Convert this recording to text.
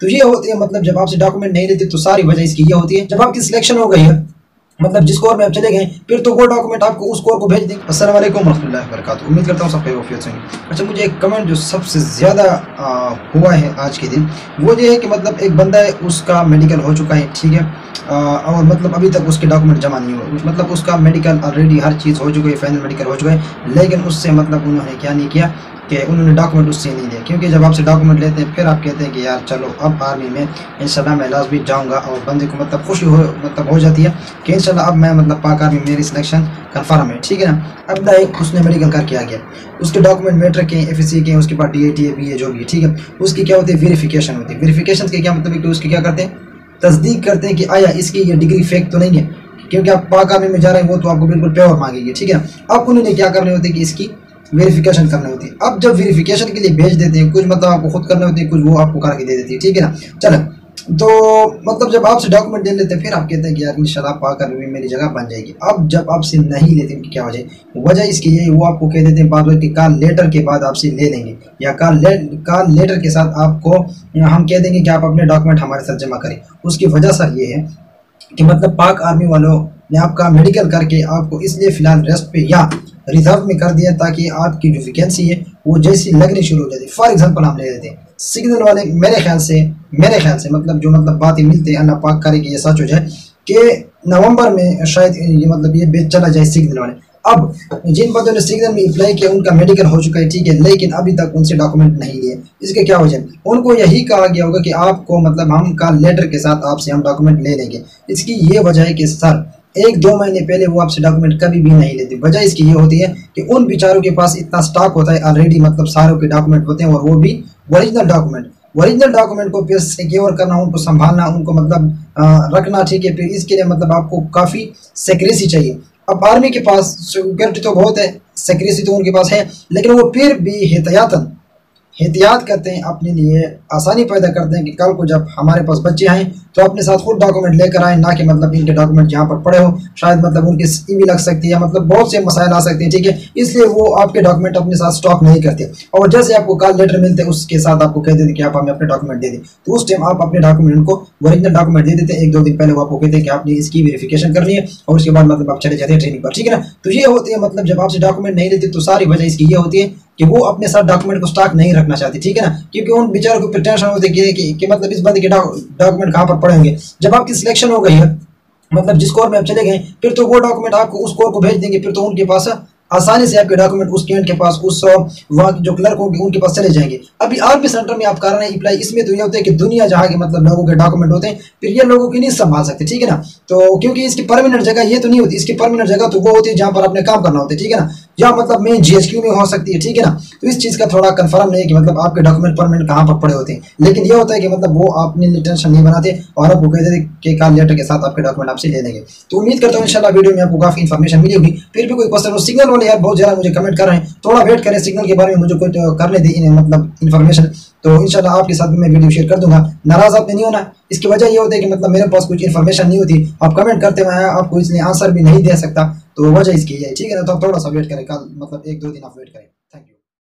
तो ये होती है मतलब जब आपसे डॉक्यूमेंट नहीं लेते तो सारी वजह इसकी ये होती है। जब आपकी सिलेक्शन हो गई है मतलब जिस कोर में आप चले गए फिर तो वो डॉक्यूमेंट आपको उस कोर को भेज देंगे। असल वरहमल वर्क उम्मीद करता हूँ सब खैरियत से अच्छा मुझे एक कमेंट जो सबसे ज़्यादा हुआ है आज के दिन वो ये है कि मतलब एक बंदा है उसका मेडिकल हो चुका है ठीक है? आ, और मतलब अभी तक उसके डॉक्यूमेंट जमा नहीं हुए। मतलब उसका मेडिकल ऑलरेडी हर चीज़ हो चुकी है फाइनल मेडिकल हो चुका है लेकिन उससे मतलब उन्होंने क्या नहीं किया। कि उन्होंने डॉक्यूमेंट उससे नहीं दिया क्योंकि जब आपसे डॉक्यूमेंट लेते हैं, फिर आप कहते हैं कि यार चलो, अब आर्मी में इंशाल्लाह मैं लाजमी जाऊँगा और बंदे को मतलब खुशी हो मतलब हो जाती है कि इंशाल्लाह अब मैं मतलब पाक आर्मी मेरी सिलेक्शन कन्फर्म है। ठीक है ना? अब दाइक उसने मेडिकल करके किया गया। उसके डॉक्यूमेंट मेट्रिक के एफ़ के, उसके बाद D A T A B A जो भी ठीक है? उसकी क्या होती है? वेरीफिकेशन होती है। वेरीफिकेशन के क्या मतलब कि उसकी क्या करते हैं? तस्दीक करते हैं कि आया, इसकी ये डिग्री फेक तो नहीं है। क्योंकि आप पाक आर्मी में जा रहे हैं, वो तो आपको बिल्कुल प्योर मांगेगी। ठीक है अब उन्होंने क्या करने होते कि इसकी वेरिफिकेशन करनी होती है। अब जब वेरिफिकेशन के लिए भेज देते हैं कुछ मतलब आपको खुद करने होती है कुछ वो आपको करके दे देती है ठीक है ना? चलो तो मतलब जब आपसे डॉक्यूमेंट ले लेते हैं फिर आप कहते हैं कि यार इन इंशाल्लाह पाकर भी मेरी जगह बन जाएगी। अब जब आपसे नहीं लेते उनकी क्या वजह वजह इसकी यही वो आपको कह देते हैं बाद में कि काल लेटर के बाद आपसे ले लेंगे या काल ले, काल लेटर के साथ आपको हम कह देंगे कि आप अपने डॉक्यूमेंट हमारे साथ जमा करें। उसकी वजह सर ये है कि मतलब पाक आर्मी वालों ने आपका मेडिकल करके आपको इसलिए फ़िलहाल रेस्ट पे या रिज़र्व में कर दिया ताकि आपकी जो वैकेंसी है, वो जैसी लगनी शुरू हो जाती। फॉर एग्जांपल हम ले लेते हैं। सिग्नल वाले, मेरे ख्याल से, मेरे ख्याल से मतलब जो मतलब बातें मिलती है अल्लाह पाक करे कि ये सच हो जाए, कि नवंबर में शायद ये मतलब ये बेच चला जाए सिग्नल वाले। अब, जिन बंदों ने सिग्नल में अप्लाई किया, उनका मेडिकल हो चुका है, ठीक है, लेकिन अभी तक उनसे डॉक्यूमेंट नहीं लिए। इसके क्या वजह उनको यही कहा गया होगा कि आपको मतलब हम का लेटर के साथ आपसे हम डॉक्यूमेंट ले लेंगे। इसकी ये वजह है कि सर एक दो महीने पहले वो आपसे डॉक्यूमेंट कभी भी नहीं लेते। वजह इसकी ये होती है कि उन बेचारों के पास इतना स्टॉक होता है ऑलरेडी मतलब सारों के डॉक्यूमेंट होते हैं और वो भी ओरिजिनल डॉक्यूमेंट ओरिजिनल डॉक्यूमेंट को फिर सिक्योर करना उनको संभालना उनको मतलब आ, रखना ठीक है। फिर इसके लिए मतलब आपको काफ़ी सेक्रेसी चाहिए। अब आर्मी के पास सिक्योरिटी तो बहुत है सेक्रेसी तो उनके पास है लेकिन वो फिर भी एहतियातन एहतियात करते हैं, अपने लिए आसानी पैदा करते हैं कि कल को जब हमारे पास बच्चे आएँ तो अपने साथ खुद डॉक्यूमेंट लेकर आए, ना कि मतलब इनके डॉक्यूमेंट जहाँ पर पड़े हो। शायद मतलब उनकी ई लग सकती है मतलब बहुत से मसाइल आ सकते हैं, ठीक है? इसलिए वो आपके डॉक्यूमेंट अपने साथ स्टॉक नहीं करते। और जैसे आपको कल लेटर मिलते हैं उसके साथ आपको कह देते कि आप हमें अपने डॉक्यूमेंट दे दें। तो उस टाइम आप अपने डॉक्यूमेंट को ओरिजिनल डॉक्यूमेंट दे देते हैं, एक दो दिन पहले वो आपको कहते हैं कि आपने इसकी वेरिफिकेशन करनी है, और उसके बाद मतलब आप चले जाते हैं ट्रेनिंग पर, ठीक है ना? तो ये होती है मतलब जब आपसे डॉक्यूमेंट नहीं देते तो सारी वजह इसकी ये होती है कि वो अपने साथ डॉक्यूमेंट को स्टॉक नहीं रखना चाहती ठीक है ना? क्योंकि उन बेचारों को टेंशन होती है कि, कि मतलब इस बंद के डॉक्यूमेंट कहाँ पर पड़ेंगे जब आपकी सिलेक्शन हो गई है मतलब जिस कोर में आप चले गए फिर तो वो डॉक्यूमेंट आपको उस कोर को भेज देंगे फिर तो उनके पास आसानी से आपके डॉक्यूमेंट उस क्लाइंट के पास, उस वहाँ जो क्लर्क होंगे, उनके पास चले जाएँगे। अभी आर्मी सेंटर में आप कर रहे हैं अप्लाई इसमें तो ये होता है कि दुनिया जहाँ के मतलब लोगों के डॉक्यूमेंट होते हैं, फिर ये लोगों की नहीं संभाल सकते, ठीक है ना? तो क्योंकि इसकी परमानेंट जगह ये तो नहीं होती, इसकी परमानेंट जगह तो वो होती है जहाँ पर आपने काम करना होता है, ठीक है ना? या मतलब मेन जीएचक्यू में हो सकती है, ठीक है ना? तो इस चीज़ का थोड़ा कंफर्म नहीं है कि मतलब आपके डॉक्यूमेंट परमानेंट कहाँ पर पड़े होते हैं। लेकिन ये होता है कि मतलब वो आपने टेंशन नहीं बनाते और आपको कह देते कि काल लेटर के साथ आपके डॉक्यूमेंट आपसे ले लेंगे। तो उम्मीद करता हूँ, इंशाल्लाह वीडियो में आपको काफ़ी इन्फॉर्मेशन मिली होगी। फिर भी कोई क्वेश्चन हो सिग्नल वाले यार, बहुत ज़्यादा मुझे कमेंट कर रहे हैं। थोड़ा वेट करें सिग्नल के बारे में, मुझे कुछ करने दी मतलब इन्फॉर्मेशन तो इन आपके साथ भी मैं वीडियो शेयर कर दूँगा। नाराज़ आपने नहीं होना इसकी वजह ये होती है कि मतलब मेरे पास कुछ इन्फॉर्मेशन नहीं होती। आप कमेंट करते हुए आपको इसलिए आंसर भी नहीं दे सकता। तो वजह इसकी है, ठीक है ना? तो आप थोड़ा सा वेट करें, कल मतलब एक दो दिन आप वेट करें।